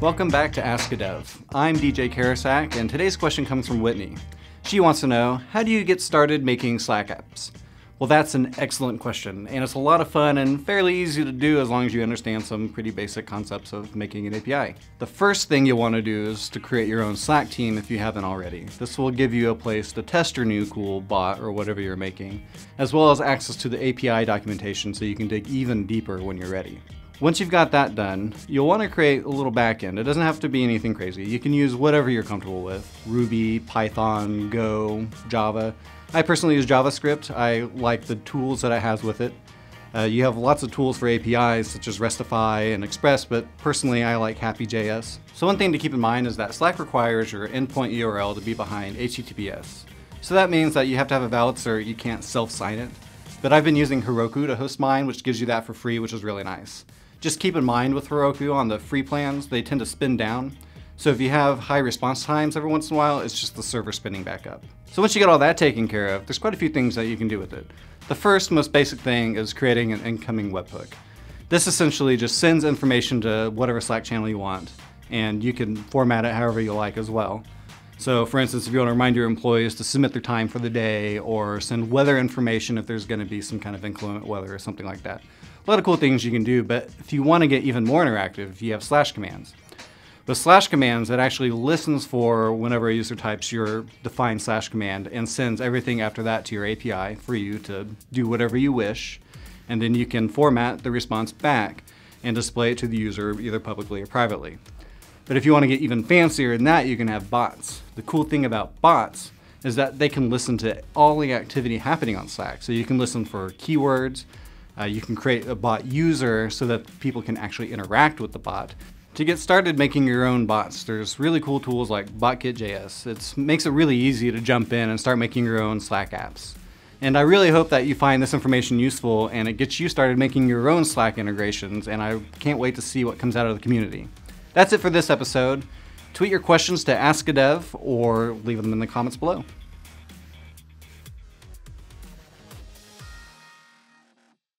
Welcome back to Ask a Dev. I'm DJ Karasek, and today's question comes from Whitney. She wants to know, how do you get started making Slack apps? Well, that's an excellent question, and it's a lot of fun and fairly easy to do as long as you understand some pretty basic concepts of making an API. The first thing you'll want to do is to create your own Slack team if you haven't already. This will give you a place to test your new cool bot or whatever you're making, as well as access to the API documentation so you can dig even deeper when you're ready. Once you've got that done, you'll want to create a little backend. It doesn't have to be anything crazy. You can use whatever you're comfortable with. Ruby, Python, Go, Java. I personally use JavaScript. I like the tools that it has with it. Uh, you have lots of tools for APIs such as Restify and Express, but personally I like Hapi.js. So one thing to keep in mind is that Slack requires your endpoint URL to be behind HTTPS. So that means that you have to have a valid cert, you can't self-sign it. But I've been using Heroku to host mine, which gives you that for free, which is really nice. Just keep in mind with Heroku on the free plans, they tend to spin down. So if you have high response times every once in a while, it's just the server spinning back up. So once you get all that taken care of, there's quite a few things that you can do with it. The first most basic thing is creating an incoming webhook. This essentially just sends information to whatever Slack channel you want, and you can format it however you like as well. So for instance, if you want to remind your employees to submit their time for the day or send weather information if there's going to be some kind of inclement weather or something like that. A lot of cool things you can do, but if you want to get even more interactive, you have slash commands. The slash commands, it actually listens for whenever a user types your defined slash command and sends everything after that to your API for you to do whatever you wish. And then you can format the response back and display it to the user either publicly or privately. But if you want to get even fancier than that, you can have bots. The cool thing about bots is that they can listen to all the activity happening on Slack. So you can listen for keywords, uh, you can create a bot user so that people can actually interact with the bot. To get started making your own bots, there's really cool tools like BotKit.js. It makes it really easy to jump in and start making your own Slack apps. And I really hope that you find this information useful and it gets you started making your own Slack integrations, and I can't wait to see what comes out of the community. That's it for this episode. Tweet your questions to Ask a Dev or leave them in the comments below.